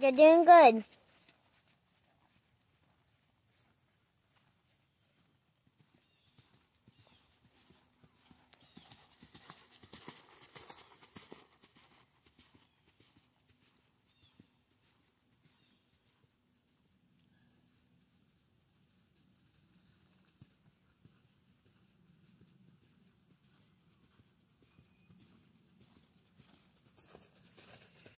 You're doing good.